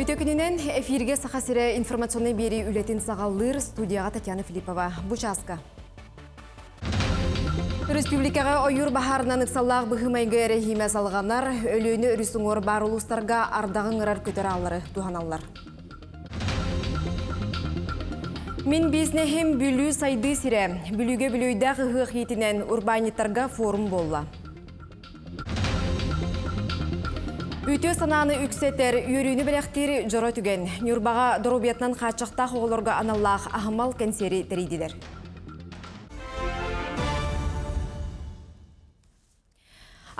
Үтөкүнүнен эфирге сахасыре информационный бери үлетін сағалыр студияға Татьяна Филиппова. Бучаска. Республикаға ойыр бахарынан ықсаллақ бұхымайғы әрехиме салғанар, өліні үрісіңор бар ұлыстарға ардағын ұрар көтер алары туғаналар. Мен бизнехем бүлі сайды сире, бүліге бүлүйді ғығық етінен урбаниттарға форум болла. Үтө сананы үксетер, үйрүйіні білектері жора түген. Нүрбаға дұрубетнан қачықта қоғылырға аналлақ ағымал кәнсері тәрейділер.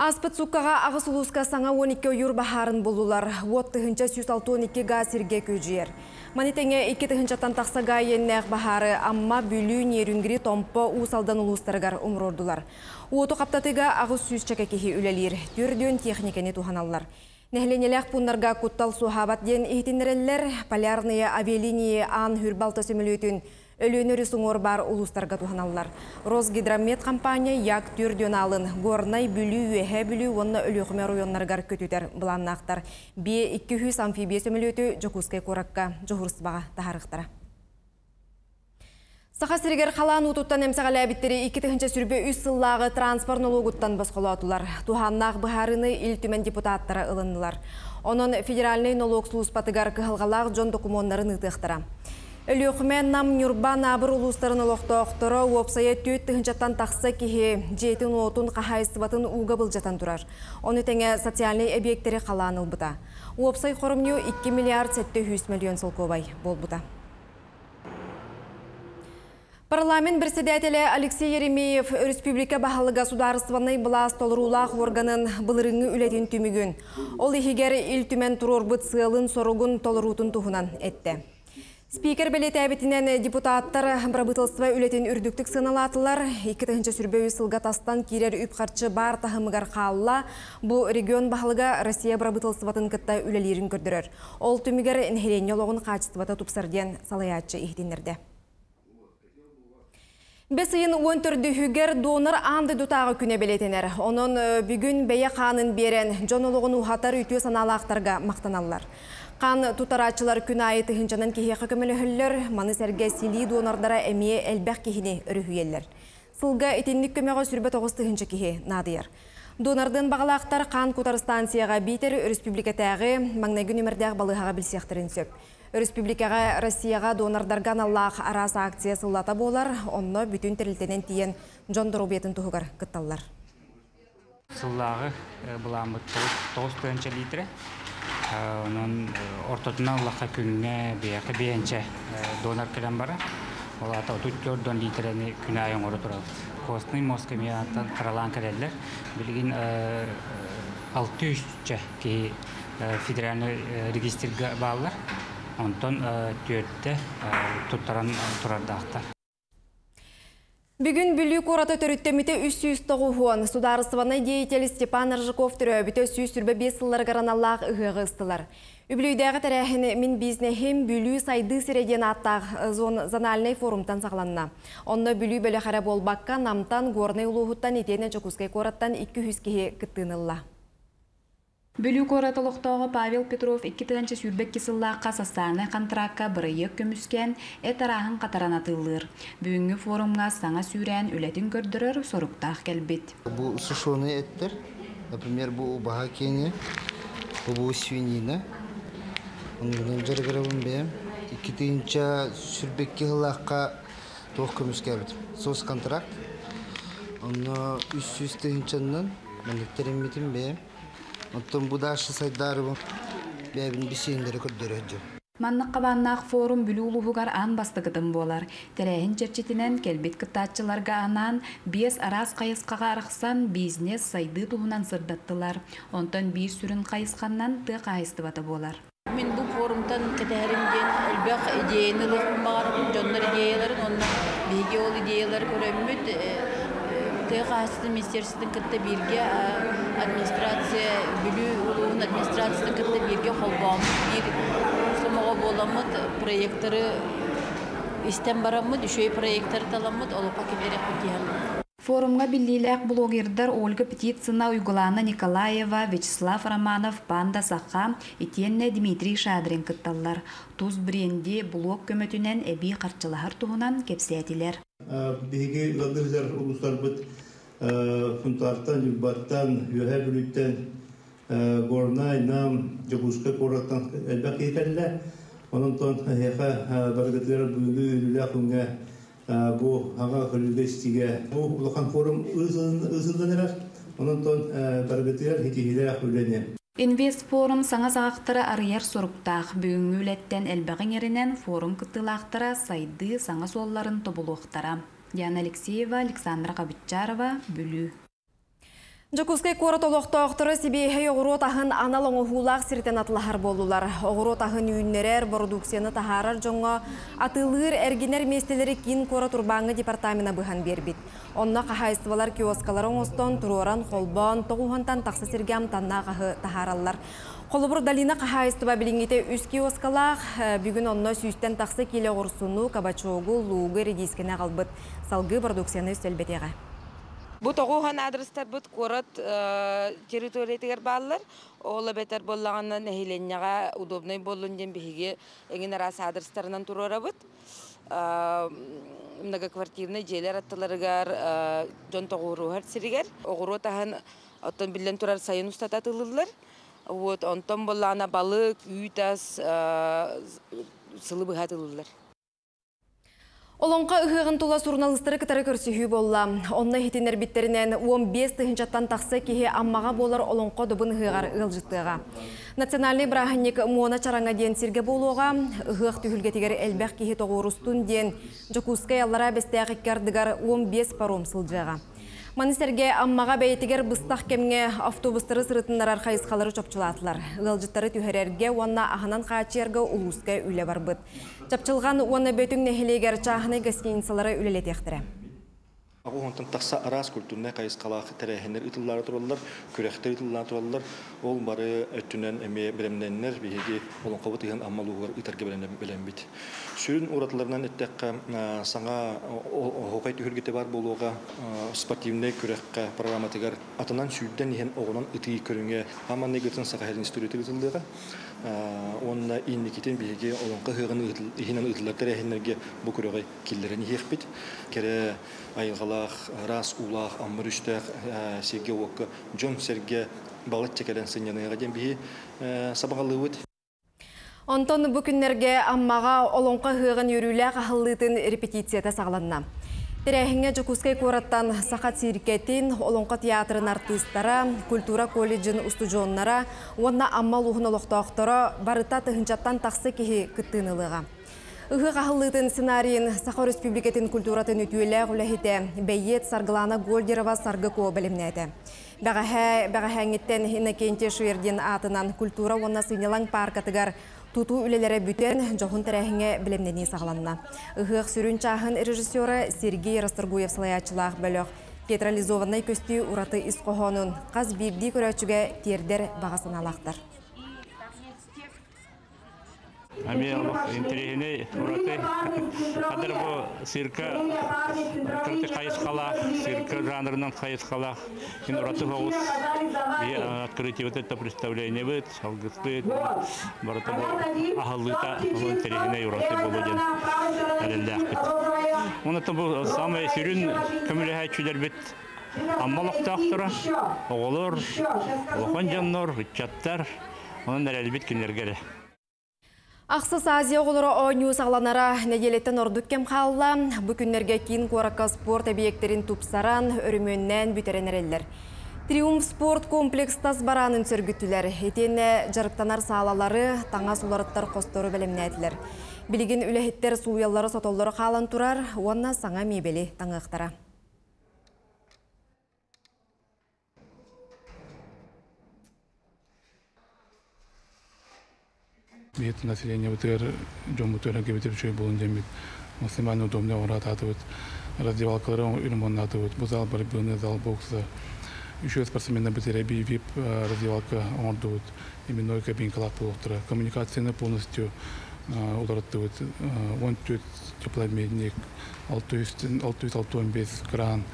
Аспыт суккаға ағыс ұлысқа саңа 12 ойыр бахарын болулар. Вот тұхынча 162 га сірге көжер. Манитеңе 2 тұхынчаттан тақсаға еннәқ бахары, амма бүлі нерүнгірі томпо ұсалдан ұлыстарығар ұмырордулар. Уоту қаптатыға ағыс сүз чәкәкехи үлелер, түрден техникені туханалар. Нәхленеләк пуннарға куттал сухабат ден ихтинереллер, полярные авиалинии ан хүрбалта сөмілөтін өлөнөрү суңор бар улустарга туханаллар. Росгидромет компания як түрден алын горнай бүлі үйәхә бүлі онна өлөкіме районнаргар көтүтер бұланнақтар. Бе 200 амфибия сөмілөті жокускай коракка жохурсбаға тахарықтара. Саха қалан утуттан әмсағалі әбіттері 2 сүрбе үс сыллағы транспорт налогуттан басқалатулар. Туханнақ бұхарыны ил түмен депутаттары ылынылар. Onun федеральный налог слуспатыгар кығылғалақ жон документарын ытықтыра. Өліқімен нам нүрба набыр ұлыстарын ұлықтоқтыры опсая түйт тұхынчаттан тақсы кеге жейтін отын қахайсыбатын уға бұлжатан тұрар. Оны тәңе социальный объекттері қаланыл бұта. Опсай қорымню 2 миллиард 700 миллион солковай бол бұта. Парламент председателі Алексей Еремеев Республика Бахалы государственный власть толырулақ органын бұлырыңы үлетін түмігін. Ол ехегер ил түмен тұрор бұт сылын соруғын толырутын тұхынан әтті. Спикер білет әбетінен депутаттар брабытылсыва үлетін үрдіктік сыналатылар. 2 сүрбеуі сылға тастан керер үпқарчы бар тахымығар қалла. Бұ регион бағылыға Россия брабытылсыватын кітта үлелерін көрдірер. Ол түмігер әнхерен олығын қачыстывата тұпсарден салаятчы ихтенерді. Бес ыйын 14 хүгер донор анды дутағы күне белетенер. Оның бүгін бәйе қанын берен жонолығын ұхатар үйтіе саналақтарға мақтаналар. Қан тұтарачылар күн айы тұхынчанын кеге қөкімілі хүллер, маны сәрге сили донордара әмие әлбәқ кехіне үріхүйелер. Сылға етенлік көмеға сүрбе 9 тұхынчы кеге надыяр. Донордың бағалақтар қан құтар станцияға бейтер республика тәғі маңнайгүн өмірдәғ балығаға білсияқтырын сөп. Республикаға Россияға донордарған Аллах арас акция сыллата болар, онны бүтін тірілтенен тиен Джон Дорубетін тұғығар күтталлар. Сыллағы бұламыт 9 төнче литрі. Оның ортотына күніне бияқы бейінче донор кілем бара. Ол ата 34 литрені күн айын оры тұрады. Костный Москомиянаттан қаралан кірелер. Білген 600 ке федеральный регистрға бағылар. Онтон түйетті тұттаран тұрардақтар. Бүгін бүлі қораты төріттеміте үс сүйіс тоғуын сударысываны деятелі Степан Ржыков түрі біті сүйіс сүрбі бес сыллар ғараналлақ ұғығы ыстылар. Үбілүйдегі тәрәхін мен бизнехем бүлі сайды сіреден аттақ зон зональный форумтан сағланна. Онны бүлі бөлі қара болбаққа намтан горный ұлығыттан етені жүкізгай қораттан 200 кеге күттінілла. Бүлүү коратолуқтоғы Павел Петров 2 сүрбек кесыллаққа састарына контрактка бірайық көміскен әтарағын қатаранатылыр. Бүгінгі форумға саңа сүйрән үлетін көрдірір соруқтақ кәлбет. Бұл сушеный әттер, например, бұл баға кені, бұл свинина. Оның жарғырабын бәйім. 2 сүрбек кесыллаққа тоқ көміске әбет. Сос контракт. Оны 300 тегіншаннан мәніктерін бетін бәйім. манныккабанак форум бүлү улуугар анбастыгыдын болар. Тереин черчитинен келбит кытаатчыларга анаан биэс араас кайыскага арыксан бизнес сайды тугунан сырдаттылар онтон би сүрүн кайысканнан тык кайыстывата боалар мен бул форумдан элбек идеяны идеяларыниге ол идеялар көрө Тыга қағыстың министерствотың кітті бірге администрация, бүлі ұлығын администрацияның кітті бірге қолбауымыз бір сомаға боламыд, проекттары істен барамыд, үшөй проекттары таламыд, олыққа кемерек Форумга биллилээх блогердар Ольга Птицына, Уйгулана Николаева, Вячеслав Романов, Панда Саха, Итенне Дмитрий Шадрин кытталлар. Туз бренди блог көмөтүнен эби карчылахар туһунан кепсиятилер. биһиги ылдыржар улустарбыт фунтартан юбаттан юһэ бүлүттен горнай нам жогуска кораттан элбак кетелле онун тон яха баргытлар бүгү үлүлэ күнгө бу ага хөлүгэстиге бу улахан форум ызылданырар онун тон баргытлар хитихиле хүллене Инвест форум саңа сағақтары арыяр соруктақ бүгінгі үлеттен әлбәғін ерінен форум кыттылақтара сайды саңа солларын тобулуқтара. Яна Алексеева, Александра Кабитчарова, Бүлі. Жокускай корот олоқтоқтыры себейхей оғыру тахын аналың оғулақ сиртен атылахар болулар. Оғыру тахын үйіннерер продукцияны тахарар жоңға атылыр әргенер местелері кин корот урбаңы департамена бұхан бербит. Онна қахайыстывалар киоскаларын остон туроран холбон тоғуғантан тақсы сергем танна қағы тахаралар. Қолыбыр далина қахайыстыва біліңгете үс киоскалақ бүгін онна сүйістен тақсы келе ғұрсуну кабачогу луғы редискіне қалбыт салғы продукцияны үстелбетеға. Бу тоғухан адрестар бут корот территориятигер баллар. Ола бетер боллаганна нехиленняга удобный болун ден биһиге эген арас адрестарынан турора бут. Многоквартирный жээлер аттыларыгар жон тоғуруһар сиригер. Огуру тахан оттон билен турар сайын устататылылар. Вот онтон боллана балык, үйтас, сылы быхатылылар. Олонқа ұхығын тула журналистері кітары көрсіхүй болла. Онна хетінер биттерінен 15 тұхынчаттан тақсы кеге аммаға болар олонқа дұбын ұхығар ұлжыттыға. Национальный браханник Муана чараңа ден сирге болуға, ұхық түхілгетігер әлбәқ кеге тоғырыстын ден Жокускай аллара бәстәғі кәрдігар 15 паром сылжыға. Манистерге аммаға бәйтігер бұстақ кемге автобустары сырытындар арқайысқалары чопчылатылар. Ғылжыттары түхерерге уанна аханан қачерге улуска үлі барбыт. Чапчылған уанна бөтің нәхелегер чағыны гостиницалары үлелетектірі. Ағуғантын тақса арас күлтүнне қайыз қалақ тәрәхінер ұтыллары тұралар, күрәқтер ұтыллары тұралар. Ол бары өттінен әме білемненнер, бейге олың қабы тыған аммалуғар ұтарге білем бит. Сүрін ұратыларынан әттәққа саңа хоқай түхіргеті бар болуға спортивный күрәққа программатығар атынан сүйден ehen оғынан ұтығы көріңе аман негетін саға хәрін студиятыр ұтылдыға. Онна инникитен бейге олыңқы хығын ихинен ұтылар тәрәхінерге бұл күрәғай келдерін ехпет. Кере айғалақ, рас улақ, амыр үштәқ, серге оқы, жон серге балат чекелен сыняныға ден бейі сабағалы өт. Онтон бүкіннерге аммаға олонқа хығын үрілі қағылытын репетицията сағланна. Тірәхіңе Жокускай кораттан сақат сиркетін олонқа театрын артыстара, культура колледжін устужоннара, онна аммал ұғын олықтақтары барыта тұхынчаттан тақсы кеге күттініліға. Үхі қағылытын сценарийін Сақар Республикатын культуратын үтуелі ғулахеті бәйет Саргылана Гольдерова саргы ко білімнәді. Бәғәхәңеттен хинекенте шуерден атынан культура онна сынелаң паркатыгар туту үлелері бүтен жоғын тәрәхіңе білімнені сағланна. Үхіқ сүрін чағын режиссері Сергей Расторгуев салаячылақ бөліқ театрализованный көсті ураты исқоғонын қаз бигді көрәчіге тердер бағасын алақтар. Ами интересне ураты кадыр бу сирка кырты кайыскала сирка жанрынан кайыскала ин ураты хогус и открытие вот это представление бит салгыспыт барата бу ахаллыта он интересне ураты болуден әлелдәк бит аммалыктактыра оголор охан жаннор чаттар onun әлбит кинлергә Ақсыз Азия оғылыры ойню сағланара неделеттен ордық кем қалла, бүкінлерге кейін қораққа спорт объектерін тупсаран, өріменнен бүтерен әрелер. Триумф спорт комплекс тас баранын сөргіттілер. Етені жарықтанар сағалалары, таңа суларыттар қосторы білімнәділер. Білген үләхеттер суялары сотоллары қалан тұрар, онна саңа мебелі таңықтара. Бит население бутер жон бутер ге битер чөй болун демит. Максимально удобный орат атыбыт. Раздевалкалары үрмон атыбыт. Бу зал бар быны зал бокса. Еще спортсмены битер би вип раздевалка ордут. Именно кабинкалар болуптыра. Коммуникацияны полностью улараттыбыт. Он төт теплообменник, 600-615 кран,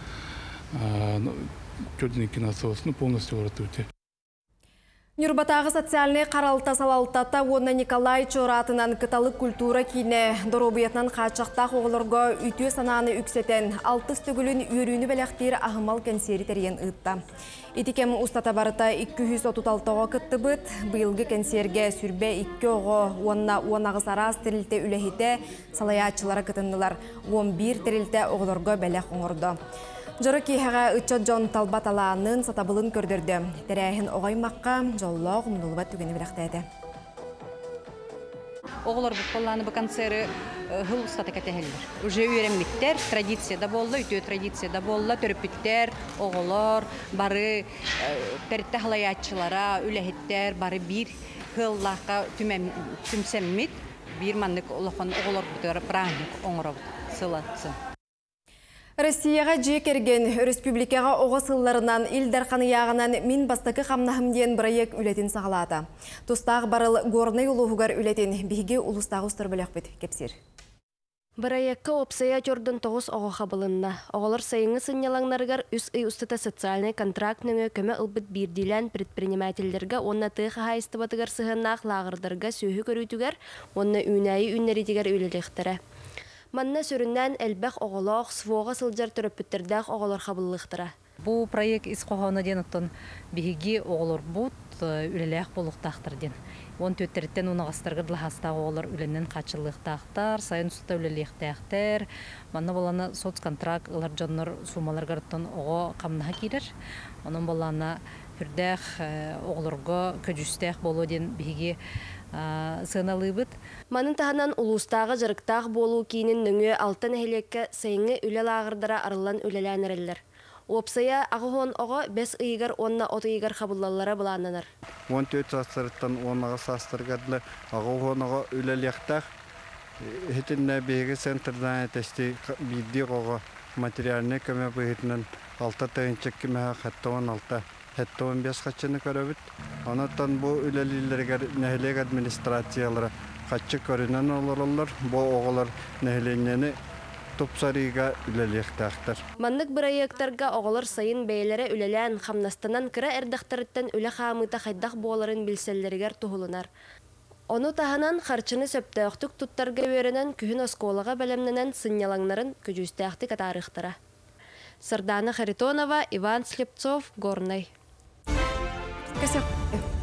киносоос ну полностью Нюрбатағы социальный қаралта салалтата оны Николай Чоратынан кыталық культура кейіне доробиятынан қачақтақ оғылырға үйтіе сананы үксетен алтыс түгілін үйріні бәләқтер ағымал кәнсері тәрген ұтта. Итикем устата барыта 236-ға күтті бұд, бұйылғы кәнсерге сүрбе 2 оғы онна онағыз арас тірілті үләхеті салаячылары кытындылар. 11 тірілті оғылырға бәләқ оңырды. Жоры кейхаға үтчі Джон Талбат аланын сатабылын көрдірді. Тәрәйін оғаймаққа жолла ғымдылыба түгені бірақтайды. Оғылар бұққаланы бұл концеры хыл ұстаты кәтәхелдер. Уже үйренміктер, традицияда болды, үтіе традицияда болды, төріпіттер, оғылар, бары тәрітті халаятчылара, үләхеттер, бары бір хыллаққа түмсәммит, бір маннык олақын оғылар бұтығыр праздник оңыры сылатсын. Россияға жекерген республикаға оғы сылларынан илдар яғынан min бастықы қамнахымден проект үлетін сағалады. Тустағы барыл горный ұлығығар үлетін бігі ұлыстағы ұстыр білек бет кепсер. Бараякка опсая жордун тоғыз оғы қабылынна. Оғылар сайыңы сынялаңнаргар үс ый устата социальный контракт нөңі көмі ылбыт бирдилен предпринимательдерге онна тыға хайыстыбатыгар сығыннақ лағырдарға сүйі көрүйтүгер, онна үнәйі үннеритигер үлелектері. Манна сүрүннән әлбәх оголох, свога сылжар төрөппүттердәх оголор хабыллыктыра. Бу проект ис кохона ден оттон биһиги оголор бут үлеләх булуктактыр ден. Он төттерттен уны гастыргы дылхаста оголор үленнен качылыктактар, сайын суста үлелектактар. Манна боланы соцконтракт ылар жоннор сумалар гартон ого камнаха кирер. Onun болана хүрдәх оголорго көжүстәх болу ден биһиги сыналыбыт. Манын тағынан ұлыстағы жырықтағы болу кейінен нүңе алтын әйлекке сайыңы үлел ағырдыра арылан үлеләнірілдір. Опсая ағығын оғы 5 ұйығар, онна 10 ұйығыр қабыллалары бұланыныр. 14 састырыттан 10-ға састырғанды ағығын оғы үлелектақ, хетінне бейгі центрдан әтесті бидді оғы материаліне көмі бұйытынан 6 тәйінчік кімі қаттауын 6 хетте 15 хатчыны көрөбүт. Анаттан бу үлелилерге нәһилек администрациялары хатчы көрүнөн олороллар, бу оголор нәһиленени тупсарыйга үлелектактар. Маннык проекттарга оголор сайын бәйләре үлелән хамнастынан кыра эрдәхтәрдән үле хамыта хайдах боларын билсәлләргә туһулунар. Оны таһанан харчыны сөптөктүк туттарга беренен күһүн осколага бәлемненен сынялаңнарын күжүстәхтик атарыхтыра. Сардана Харитонова, Иван Слепцов, Горный. कैसे हो